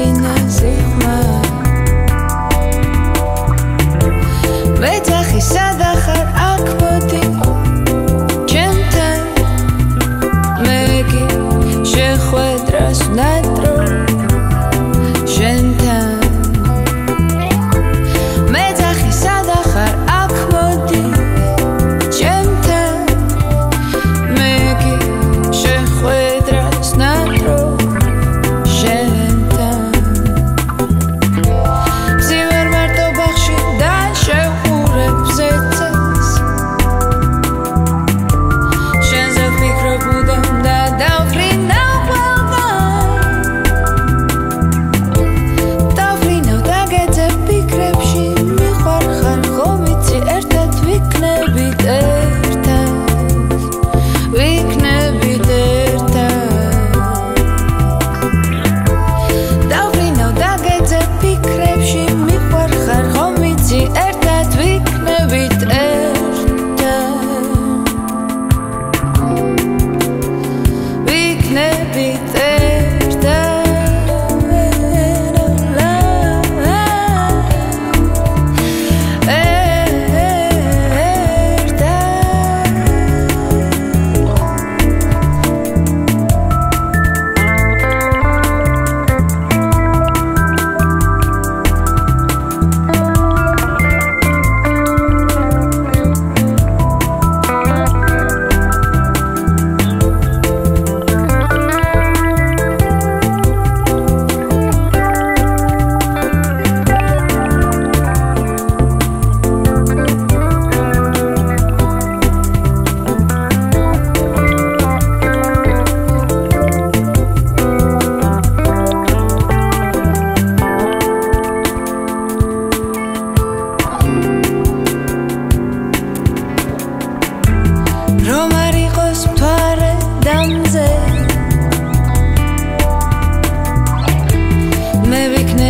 say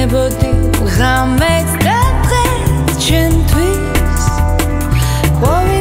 ვიქნებოდი ღამეს და დღეს ჩვენთვის ყოველ